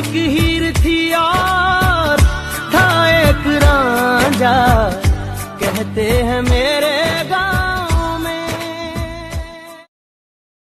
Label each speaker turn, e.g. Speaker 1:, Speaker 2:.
Speaker 1: एक हीर थी और था एक राजा। कहते हैं मेरे